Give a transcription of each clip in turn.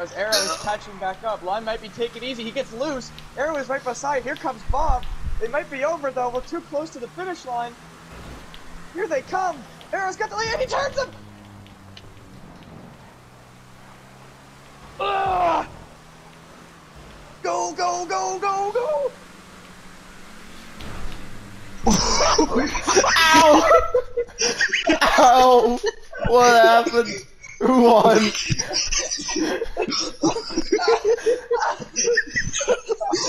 As Arrow is catching back up. Lime might be taking easy. He gets loose. Arrow is right beside. Here comes Bob. It might be over though. We're too close to the finish line. Here they come. Arrow's got the lead and he turns them. Ugh! Ah! Go, go, go, go, go! Ow! Ow! What happened? Who won?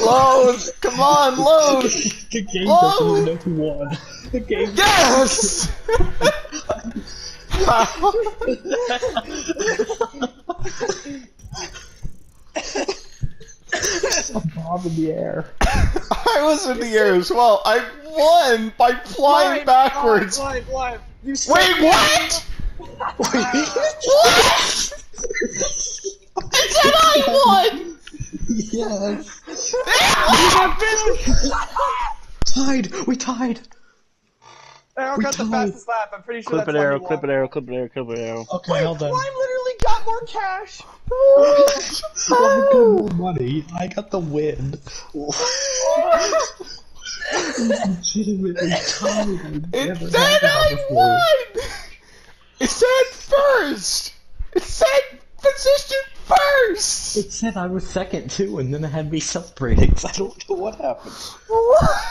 load! Come on, load! The game Whoa! doesn't know who won. The game. Yes! Bob in the air. I was in the air as well. I won by flying Lime, backwards. Lime, Lime, Lime. You Wait, what? What? I said I won! Yes. tied. We tied. Arrow We got the tied. fastest lap. I'm pretty sure Clip that's it why arrow, clip an arrow, clip an arrow, clip an arrow. Okay, Wait, well done. Lime literally got more cash. Well, I got more money. I got the win. Legitimately tied. I've It said I won! It said first! It said position first! It said I was second too, and then it had me separated, because I don't know what happened. What?